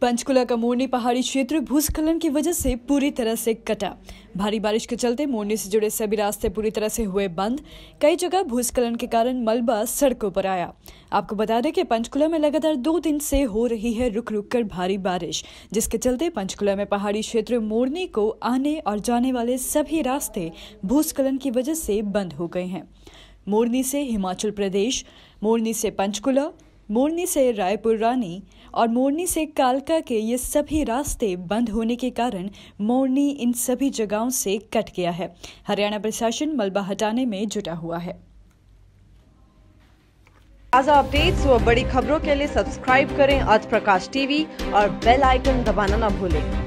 पंचकुला का मोरनी पहाड़ी क्षेत्र भूस्खलन की वजह से पूरी तरह से कटा। भारी बारिश के चलते मोरनी से जुड़े सभी रास्ते पूरी तरह से हुए बंद। कई जगह भूस्खलन के कारण मलबा सड़कों पर आया। आपको बता दें कि पंचकुला में लगातार दो दिन से हो रही है रुक रुक कर भारी बारिश, जिसके चलते पंचकुला में पहाड़ी क्षेत्र मोरनी को आने और जाने वाले सभी रास्ते भूस्खलन की वजह से बंद हो गए हैं। मोरनी से हिमाचल प्रदेश, मोरनी से पंचकुला मोरनी से रायपुर रानी और मोरनी से कालका के ये सभी रास्ते बंद होने के कारण मोरनी इन सभी जगहों से कट गया है। हरियाणा प्रशासन मलबा हटाने में जुटा हुआ है। ताज़ा अपडेट्स और बड़ी खबरों के लिए सब्सक्राइब करें आज प्रकाश टीवी और बेल आइकन दबाना न भूलें।